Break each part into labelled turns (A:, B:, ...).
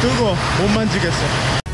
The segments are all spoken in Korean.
A: 뜨거 못 만지겠어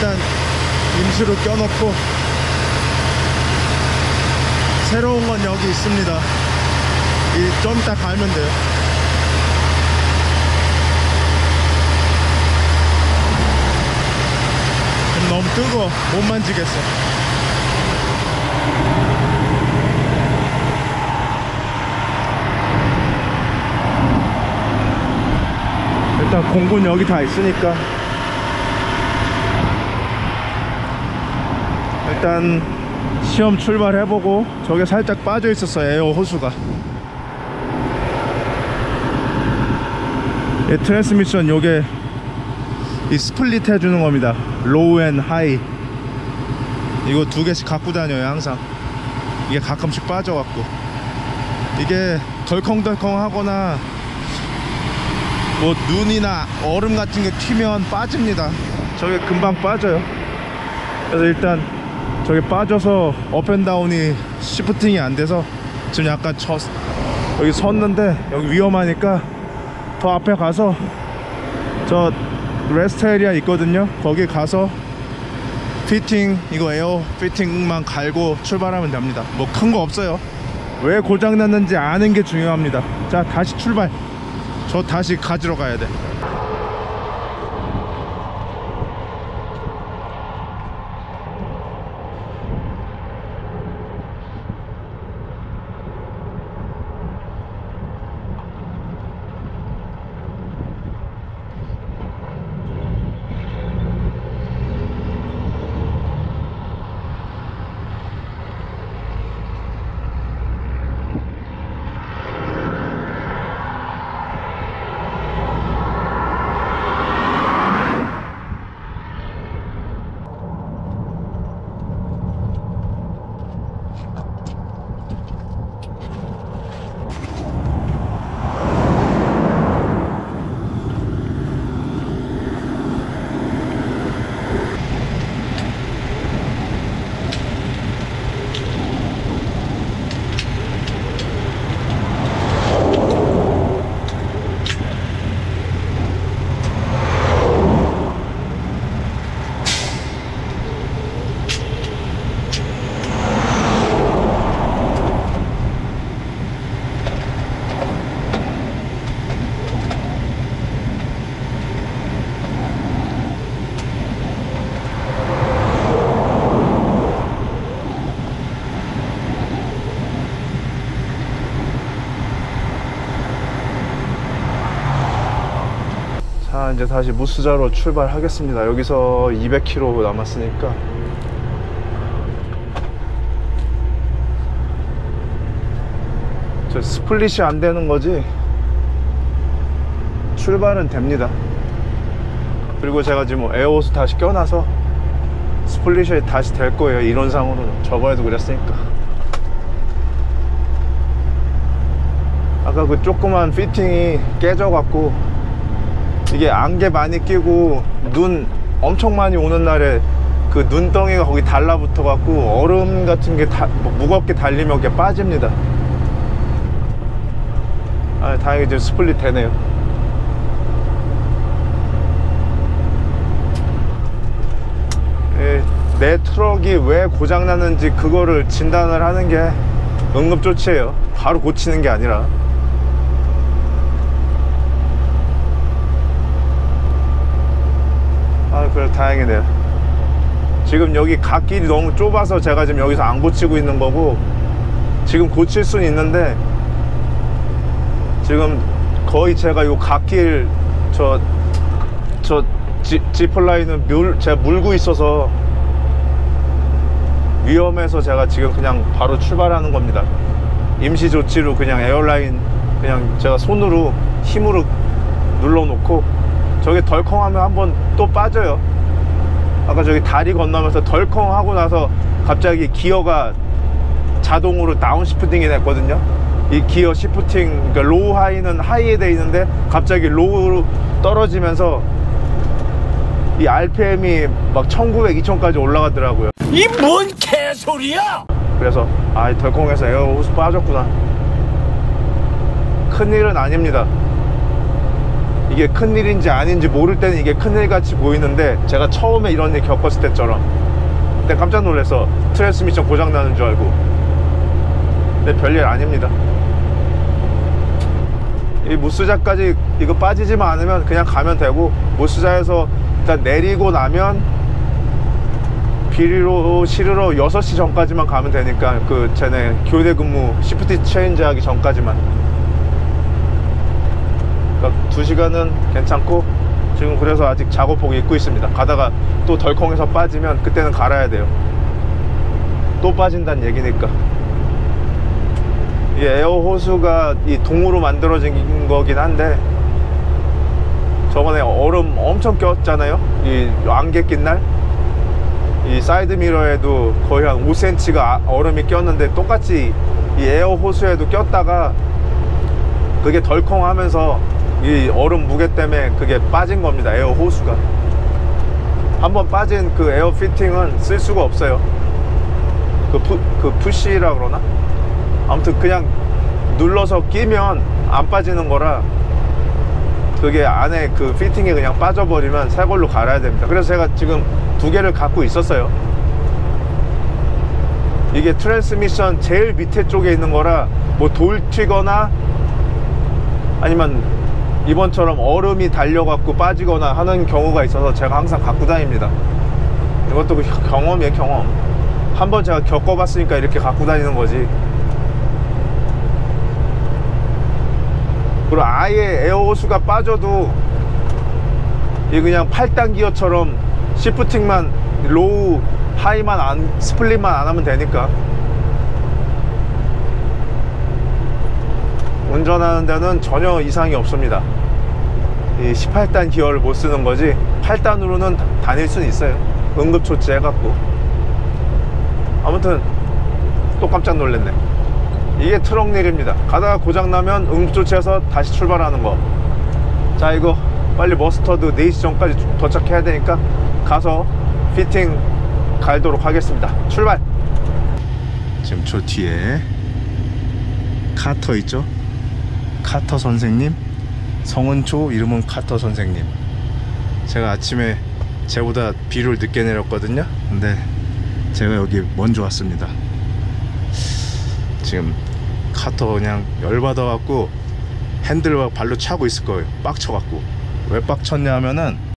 A: 일단 임시로 껴놓고 새로운 건 여기 있습니다. 이좀 이따 갈면 돼요. 너무 뜨거 못 만지겠어. 일단 공구 여기 다 있으니까 일단 시험 출발해보고 저게 살짝 빠져 있었어 air hose가. 이 트랜스미션 요게 이 split 해주는 겁니다. low and high. 이거 두 개씩 갖고 다녀요 항상. 이게 가끔씩 빠져갖고. 이게 덜컹덜컹 하거나 뭐 눈이나 얼음 같은 게 튀면 빠집니다. 저게 금방 빠져요. 그래서 일단 저게 빠져서 업앤다운이 시프팅이 안 돼서 지금 약간 저 여기 섰는데 여기 위험하니까 더 앞에 가서 저 rest area 있거든요. 거기 가서 피팅 이거 air fitting만 갈고 출발하면 됩니다. 뭐 큰 거 없어요. 왜 고장 났는지 아는 게 중요합니다. 자 다시 출발. 저 다시 가지러 가야 돼 자 이제 다시 Moose Jaw로 출발하겠습니다. 여기서 200km 남았으니까. 저 split이 안 되는 거지? 출발은 됩니다. 그리고 제가 지금 뭐 air hose 다시 껴놔서 split이 다시 될 거예요. 이론상으로는. 저번에도 그랬으니까. 아까 그 조그만 fitting이 깨져갖고 이게 안개 많이 끼고 눈 엄청 많이 오는 날에 그 눈덩이가 거기 달라붙어 갖고 얼음 같은 게 다, 뭐 무겁게 달리면 그게 빠집니다. 아, 다행히 지금 split 되네요. 예, 내 트럭이 왜 고장 났는지 그거를 진단을 하는 게 응급조치예요. 바로 고치는 게 아니라. 그래 다행이네요. 지금 여기 갓길이 너무 좁아서 제가 지금 여기서 안 고치고 있는 거고 지금 고칠 수는 있는데 지금 거의 제가 요 갓길 저 저 지플라인은 물, 제가 물고 있어서 위험해서 제가 지금 그냥 바로 출발하는 겁니다. 임시 조치로 그냥 air line 그냥 제가 손으로 힘으로 눌러 놓고 저게 덜컹하면 한번 또 빠져요. 아까 저기 다리 건너면서 덜컹 하고 나서 갑자기 기어가 자동으로 down shifting이 됐거든요. 이 기어 shifting 그러니까 low high는 high에 돼 있는데 갑자기 low로 떨어지면서 이 RPM이 막 1900, 2000까지 올라가더라고요.
B: 이 뭔 개소리야!
A: 그래서 아 덜컹해서 에어 호스 빠졌구나. 큰일은 아닙니다 이게 큰일인지 아닌지 모를 때는 이게 큰일 같이 보이는데 제가 처음에 이런 일 겪었을 때처럼 그때 깜짝 놀라서 트랜스미션 고장 나는 줄 알고. 근데 별일 아닙니다. 이 무스자까지 이거 빠지지만 않으면 그냥 가면 되고 무스자에서 일단 내리고 나면 비리로 시르러 6시 전까지만 가면 되니까 그 쟤네 교대 근무 시프트 체인지 하기 전까지만 그러니까 2시간은 괜찮고 지금 그래서 아직 작업복 입고 있습니다. 가다가 또 덜컹해서 빠지면 그때는 갈아야 돼요. 또 빠진다는 얘기니까. 이 에어 호스가 이 동으로 만들어진 거긴 한데 저번에 얼음 엄청 꼈잖아요. 이 안개 낀 날. 이 사이드 미러에도 거의 한 5cm가 얼음이 꼈는데 똑같이 이 에어 호스에도 꼈다가 그게 덜컹 하면서 이 얼음 무게 때문에 그게 빠진 겁니다 에어 호스가 한번 빠진 그 에어 fitting은 쓸 수가 없어요 그, 푸, 그 push라 그러나 아무튼 그냥 눌러서 끼면 안 빠지는 거라 그게 안에 그 fitting이 그냥 빠져버리면 새 걸로 갈아야 됩니다. 그래서 제가 지금 두 개를 갖고 있었어요. 이게 트랜스미션 제일 밑에 쪽에 있는 거라 뭐 돌 튀거나 아니면 이번처럼 얼음이 달려갖고 빠지거나 하는 경우가 있어서 제가 항상 갖고 다닙니다. 이것도 그 경험이에요, 경험. 한번 제가 겪어봤으니까 이렇게 갖고 다니는 거지. 그리고 아예 에어호스가 빠져도 이 그냥 8단 기어처럼 shifting만 low high만 안 split만 안 하면 되니까 운전하는 데는 전혀 이상이 없습니다 이 18단 기어를 못 쓰는 거지 8단으로는 다닐 수는 있어요. 응급조치 해갖고. 아무튼 또 깜짝 놀랐네. 이게 트럭 일입니다. 가다가 고장나면 응급조치해서 다시 출발하는 거죠 이거 빨리 머스터드 4시 전까지 도착해야 되니까 가서 피팅 갈도록 하겠습니다. 출발! 지금 저 뒤에 카터 있죠? 카터 선생님 성은초 이름은 카터 선생님. 제가 아침에 제보다 비를 늦게 내렸거든요. 근데 제가 여기 먼저 왔습니다. 지금 카터 그냥 열받아 갖고 핸들과 발로 차고 있을 거예요. 빡쳐 갖고. 왜 빡쳤냐 하면은